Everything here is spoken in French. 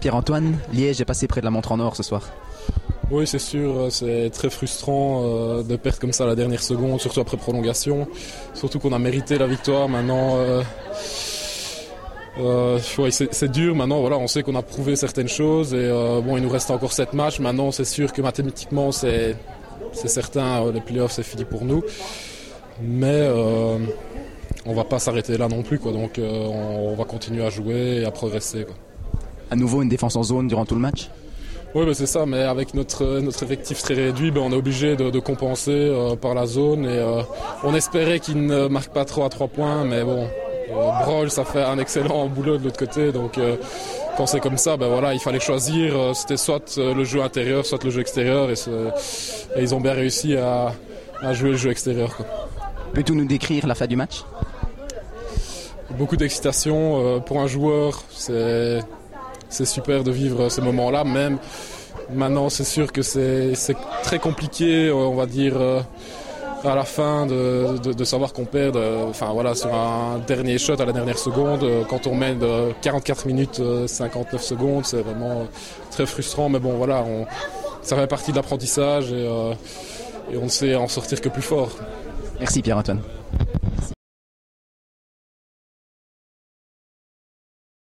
Pierre-Antoine, Liège est passé près de la montre en or ce soir. Oui, c'est sûr, c'est très frustrant euh, de perdre comme ça la dernière seconde, surtout après prolongation. Surtout qu'on a mérité la victoire. Maintenant, euh, euh, c'est dur. Maintenant, on sait qu'on a prouvé certaines choses et bon, il nous reste encore sept matchs. Maintenant, c'est sûr que mathématiquement, c'est certain, les playoffs, c'est fini pour nous. Mais on va pas s'arrêter là non plus, quoi. Donc, on, va continuer à jouer et à progresser. Quoi. À nouveau une défense en zone durant tout le match? Oui, bah, c'est ça, mais avec notre, notre effectif très réduit, bah, on est obligé de, compenser euh, par la zone. Et euh, on espérait qu'il ne marque pas trop à trois points, mais bon, euh, Broll, ça fait un excellent boulot de l'autre côté. Donc quand c'est comme ça, ben voilà, il fallait choisir. C'était soit le jeu intérieur, soit le jeu extérieur. Et, ils ont bien réussi à, jouer le jeu extérieur. Peux-tu nous décrire la fin du match? Beaucoup d'excitation. pour un joueur, c'est super de vivre ces moments-là. Même maintenant, c'est sûr que c'est très compliqué, on va dire, euh, à la fin de, savoir qu'on perd. Euh, enfin voilà, sur un dernier shot à la dernière seconde, euh, quand on mène 44 minutes 59 secondes, c'est vraiment très frustrant. Mais bon, voilà, ça fait partie de l'apprentissage et, et on ne sait en sortir que plus fort. Merci Pierre-Antoine.